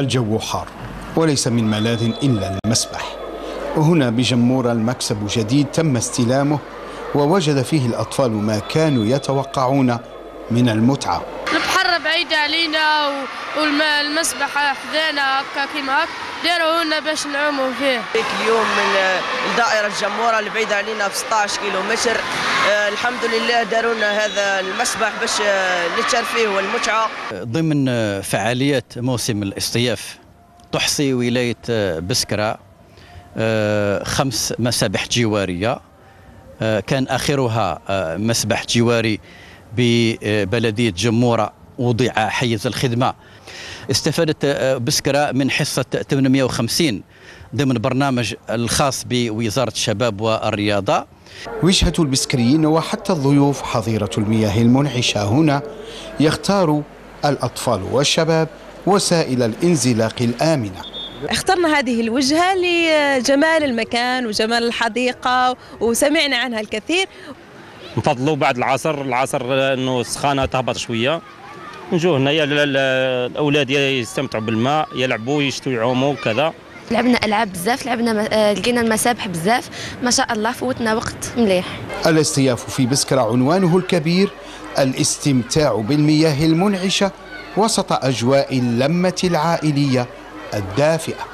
الجو حار وليس من ملاذ إلا المسبح. وهنا بجمورة المكسب جديد تم استلامه ووجد فيه الأطفال ما كانوا يتوقعون من المتعة. البحر بعيد علينا والمسبح حذانا هكا كيما هكا. داروا لنا باش نعوموا فيه. اليوم من الدائرة الجمورة اللي بعيدة علينا ب 16 كيلو متر الحمد لله داروا لنا هذا المسبح باش نتشرف فيه والمتعة ضمن فعالية موسم الاصطياف تحصي ولاية بسكرة آه، خمس مسابح جوارية آه، كان آخرها مسبح جواري ببلدية جمورة. وضع حيز الخدمة. استفادت بسكرة من حصة 850 ضمن برنامج الخاص بوزارة الشباب والرياضة. وجهة البسكريين وحتى الضيوف حظيرة المياه المنعشة هنا يختار الأطفال والشباب وسائل الانزلاق الآمنة. اخترنا هذه الوجهة لجمال المكان وجمال الحديقة وسمعنا عنها الكثير. نفضلوا بعد العصر العصر إنه السخانة تهبط شوية. نجوا هنايا الأولاد يستمتعوا بالماء يلعبوا يشتوا يعوموا كذا لعبنا ألعاب بزاف لعبنا آه، لقينا المسابح بزاف. ما شاء الله فوتنا وقت مليح. الاستياف في بسكرة عنوانه الكبير الاستمتاع بالمياه المنعشة وسط أجواء اللمة العائلية الدافئة.